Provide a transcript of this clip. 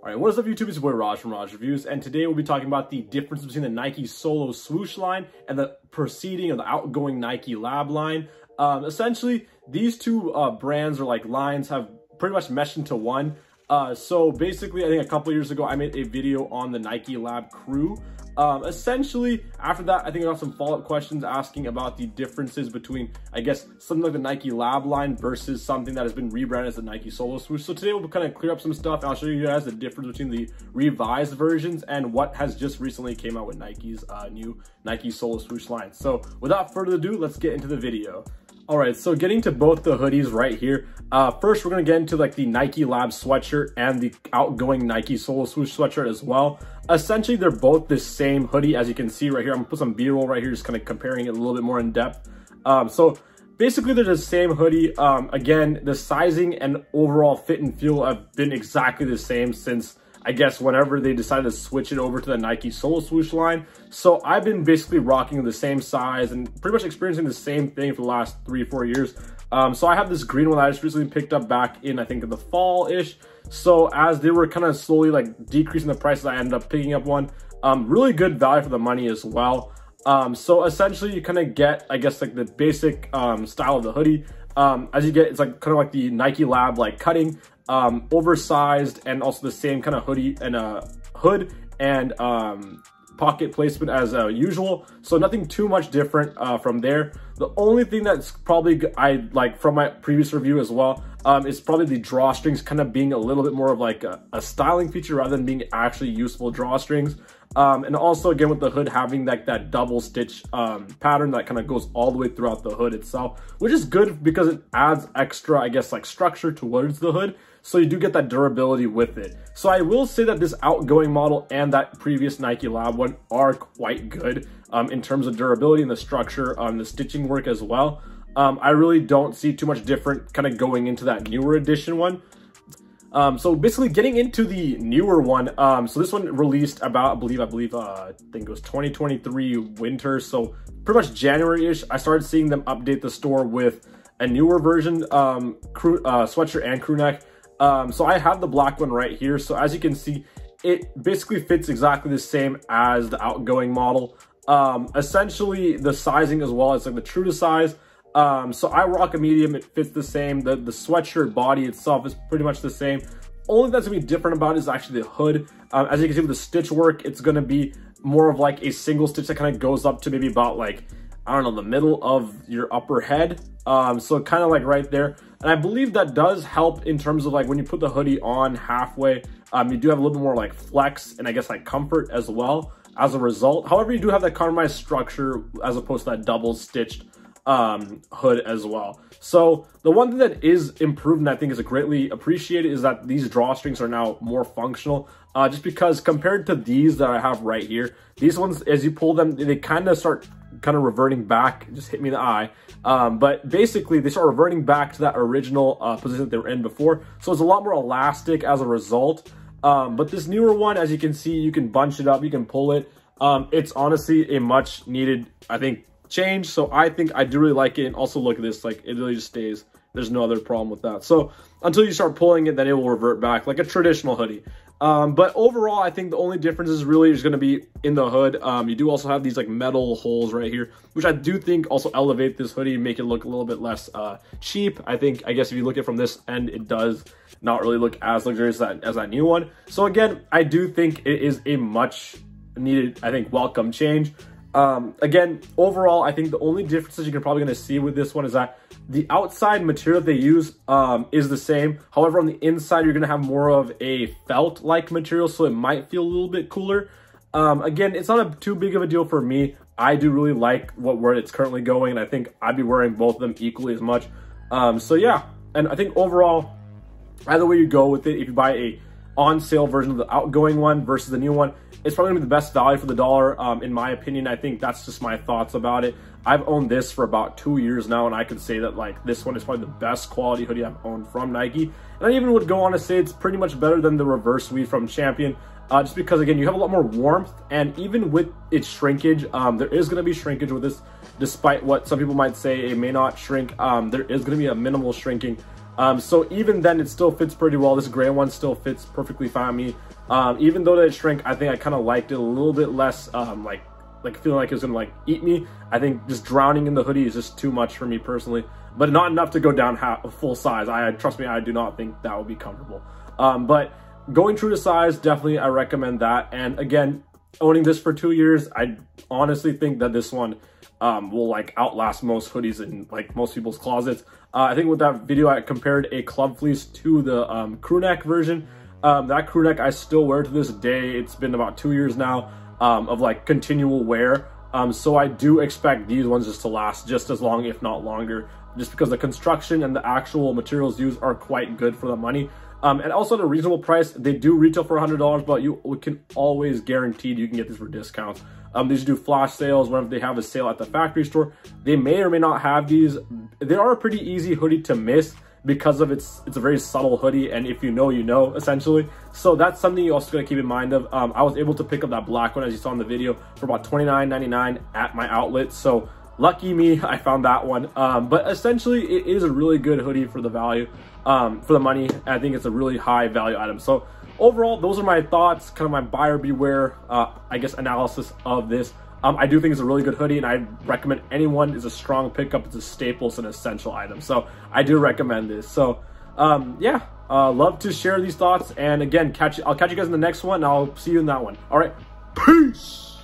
All right, what is up YouTube? It's your boy Raj from Raj Reviews, and today we'll be talking about the difference between the Nike Solo swoosh line and the preceding or the outgoing Nike Lab line. Um, essentially, these two uh, brands or like lines have pretty much meshed into one. Uh, so basically, I think a couple years ago, I made a video on the Nike Lab Crew. Um, essentially, after that, I think I got some follow-up questions asking about the differences between, I guess, something like the Nike Lab line versus something that has been rebranded as the Nike Solo Swoosh. So today we'll kind of clear up some stuff. I'll show you guys the difference between the revised versions and what has just recently came out with Nike's uh, new Nike Solo Swoosh line. So without further ado, let's get into the video. All right, so getting to both the hoodies right here. Uh, first, we're gonna get into like the Nike Lab sweatshirt and the outgoing Nike Solo Swoosh sweatshirt as well. Essentially, they're both the same hoodie, as you can see right here. I'm gonna put some B-roll right here, just kind of comparing it a little bit more in depth. Um, so basically, they're the same hoodie. Um, again, the sizing and overall fit and feel have been exactly the same since I guess whenever they decided to switch it over to the Nike Solo Swoosh line. So I've been basically rocking the same size and pretty much experiencing the same thing for the last three, four years. Um, so I have this green one that I just recently picked up back in, I think, in the fall-ish. So as they were kind of slowly like decreasing the prices, I ended up picking up one. Um, really good value for the money as well. Um, so essentially you kind of get, I guess, like the basic um, style of the hoodie. Um, as you get, it's like kind of like the Nike Lab like cutting um, oversized and also the same kind of hoodie and a uh, hood and um, pocket placement as uh, usual. So nothing too much different uh, from there. The only thing that's probably I like from my previous review as well um, is probably the drawstrings kind of being a little bit more of like a, a styling feature rather than being actually useful drawstrings. Um, and also again with the hood having like that double stitch um, pattern that kind of goes all the way throughout the hood itself, which is good because it adds extra, I guess, like structure towards the hood. So you do get that durability with it. So I will say that this outgoing model and that previous Nike Lab one are quite good um, in terms of durability and the structure, um, the stitching work as well. Um, I really don't see too much different kind of going into that newer edition one. Um, so basically getting into the newer one, um, so this one released about, I believe, I believe, uh, I think it was 2023 winter. So pretty much January-ish, I started seeing them update the store with a newer version, um, crew, uh, sweatshirt and crew neck. Um, so I have the black one right here. So as you can see, it basically fits exactly the same as the outgoing model. Um, essentially the sizing as well, it's like the true to size. Um, so I rock a medium, it fits the same. The, the sweatshirt body itself is pretty much the same. Only that's gonna be different about is actually the hood. Um, as you can see with the stitch work, it's gonna be more of like a single stitch that kind of goes up to maybe about like, I don't know, the middle of your upper head. Um, so kind of like right there. And I believe that does help in terms of like when you put the hoodie on halfway, um, you do have a little bit more like flex and I guess like comfort as well as a result. However, you do have that compromised structure as opposed to that double stitched um, hood as well. So the one thing that is improved and I think is greatly appreciated is that these drawstrings are now more functional. Uh, just because compared to these that I have right here, these ones, as you pull them, they kind of start kind of reverting back. just hit me in the eye. Um, but basically, they start reverting back to that original uh, position that they were in before. So it's a lot more elastic as a result. Um, but this newer one, as you can see, you can bunch it up, you can pull it. Um, it's honestly a much needed, I think, change. So I think I do really like it. And also look at this, like it really just stays. There's no other problem with that. So until you start pulling it, then it will revert back like a traditional hoodie. Um, but overall, I think the only difference is really is going to be in the hood. Um, you do also have these like metal holes right here, which I do think also elevate this hoodie, and make it look a little bit less uh, cheap. I think, I guess if you look at it from this end, it does not really look as luxurious as that, as that new one. So again, I do think it is a much needed, I think, welcome change. Um, again, overall, I think the only differences you're probably going to see with this one is that the outside material they use um, is the same. However, on the inside, you're going to have more of a felt-like material, so it might feel a little bit cooler. Um, again, it's not a, too big of a deal for me. I do really like what where it's currently going, and I think I'd be wearing both of them equally as much. Um, so yeah, and I think overall, either way you go with it, if you buy a on sale version of the outgoing one versus the new one, it's probably gonna be the best value for the dollar, um, in my opinion. I think that's just my thoughts about it. I've owned this for about two years now, and I could say that like this one is probably the best quality hoodie I've owned from Nike. And I even would go on to say it's pretty much better than the reverse weave from Champion, uh, just because again, you have a lot more warmth, and even with its shrinkage, um, there is gonna be shrinkage with this, despite what some people might say it may not shrink. Um, there is gonna be a minimal shrinking Um, so even then, it still fits pretty well. This gray one still fits perfectly fine me. Um, even though it shrink, I think I kind of liked it a little bit less, um, like like feeling like it's gonna like eat me. I think just drowning in the hoodie is just too much for me personally, but not enough to go down half full size. I trust me, I do not think that would be comfortable. Um, but going true to size, definitely I recommend that. And again, owning this for two years, I honestly think that this one um, will like outlast most hoodies in like most people's closets. Uh, I think with that video, I compared a club fleece to the um, crew neck version. Um, that crew neck I still wear to this day. It's been about two years now um, of like continual wear. Um, so I do expect these ones just to last just as long, if not longer, just because the construction and the actual materials used are quite good for the money. Um, and also at a reasonable price, they do retail for $100, but you can always guaranteed you can get these for discounts. Um, just do flash sales whenever they have a sale at the factory store. They may or may not have these. They are a pretty easy hoodie to miss because of its it's a very subtle hoodie and if you know you know essentially. So that's something you also got to keep in mind of um, i was able to pick up that black one as you saw in the video for about 29.99 at my outlet. So lucky me i found that one. Um, but essentially it is a really good hoodie for the value um, for the money. I think it's a really high value item. So overall those are my thoughts kind of my buyer beware uh, i guess analysis of this um, I do think it's a really good hoodie, and I recommend anyone is a strong pickup. It's a staple, it's an essential item. So I do recommend this. So um, yeah, uh, love to share these thoughts. And again, catch I'll catch you guys in the next one. I'll see you in that one. All right, peace.